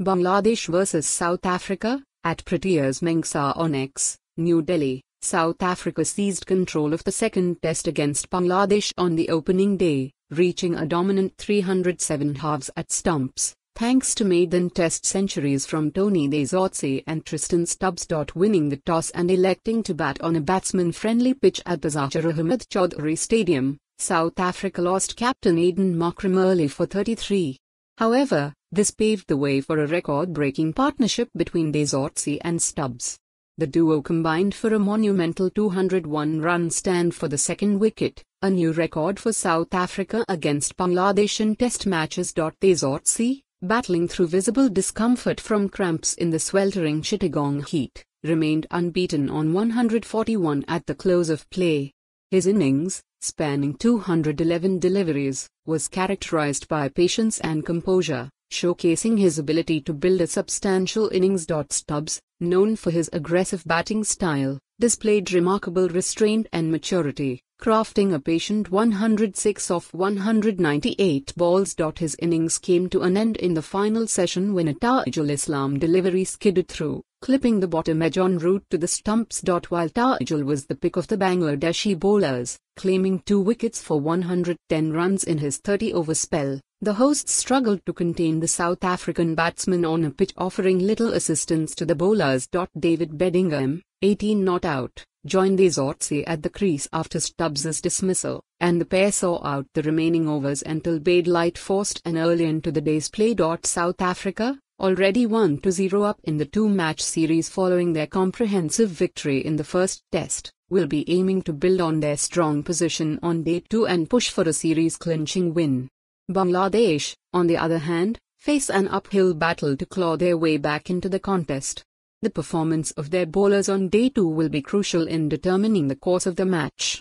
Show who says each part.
Speaker 1: Bangladesh vs South Africa, at Proteas Mengsar on X, New Delhi. South Africa seized control of the second test against Bangladesh on the opening day, reaching a dominant 307 halves at stumps, thanks to maiden test centuries from Tony de Zorzi and Tristan Stubbs. Winning the toss and electing to bat on a batsman-friendly pitch at the Zahur Ahmed Chowdhury Stadium, South Africa lost captain Aiden Markram early for 33. However, this paved the way for a record-breaking partnership between De Zorzi and Stubbs. The duo combined for a monumental 201-run stand for the second wicket, a new record for South Africa against Bangladesh in test matches. De Zorzi, battling through visible discomfort from cramps in the sweltering Chittagong heat, remained unbeaten on 141 at the close of play. His innings, spanning 211 deliveries, was characterized by patience and composure, showcasing his ability to build a substantial innings. Stubbs, known for his aggressive batting style, displayed remarkable restraint and maturity, crafting a patient 106 off 198 balls. His innings came to an end in the final session when a Taijul Islam delivery skidded through, clipping the bottom edge en route to the stumps. While Taijul was the pick of the Bangladeshi bowlers, claiming two wickets for 110 runs in his 30-over spell, the hosts struggled to contain the South African batsman on a pitch offering little assistance to the bowlers. David Bedingham, 18 not out, joined De Zorzi at the crease after Stubbs's dismissal, and the pair saw out the remaining overs until Light forced an early end to the day's play. South Africa, already 1-0 up in the two-match series following their comprehensive victory in the first test, will be aiming to build on their strong position on day 2 and push for a series-clinching win. Bangladesh, on the other hand, face an uphill battle to claw their way back into the contest. The performance of their bowlers on day 2 will be crucial in determining the course of the match.